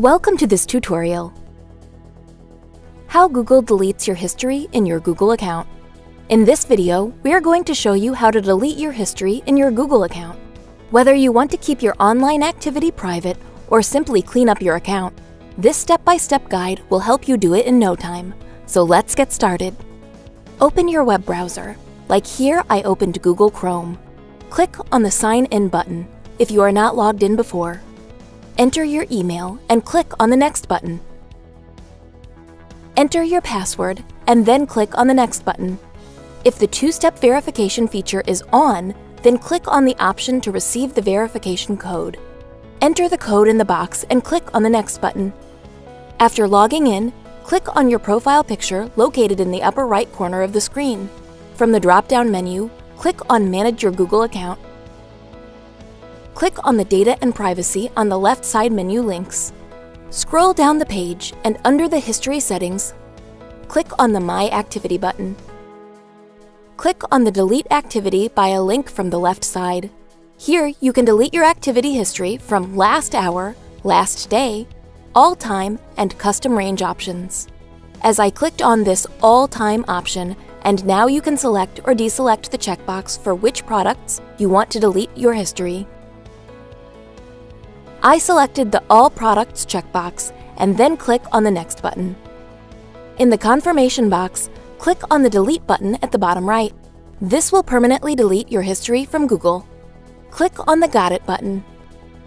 Welcome to this tutorial. How Google deletes your history in your Google account. In this video, we are going to show you how to delete your history in your Google account. Whether you want to keep your online activity private or simply clean up your account, this step-by-step guide will help you do it in no time. So let's get started. Open your web browser. Like here, I opened Google Chrome. Click on the Sign In button if you are not logged in before. Enter your email and click on the Next button. Enter your password and then click on the Next button. If the two-step verification feature is on, then click on the option to receive the verification code. Enter the code in the box and click on the Next button. After logging in, click on your profile picture located in the upper right corner of the screen. From the drop-down menu, click on Manage your Google account click on the Data and Privacy on the left side menu links. Scroll down the page and under the History settings, click on the My Activity button. Click on the Delete Activity by a link from the left side. Here, you can delete your activity history from last hour, last day, all time, and custom range options. As I clicked on this All Time option, and now you can select or deselect the checkbox for which products you want to delete your history. I selected the All Products checkbox and then click on the Next button. In the confirmation box, click on the Delete button at the bottom right. This will permanently delete your history from Google. Click on the Got It button.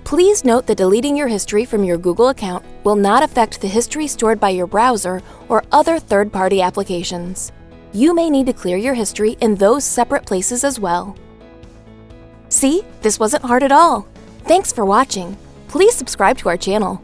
Please note that deleting your history from your Google account will not affect the history stored by your browser or other third-party applications. You may need to clear your history in those separate places as well. See, this wasn't hard at all. Thanks for watching. Please subscribe to our channel.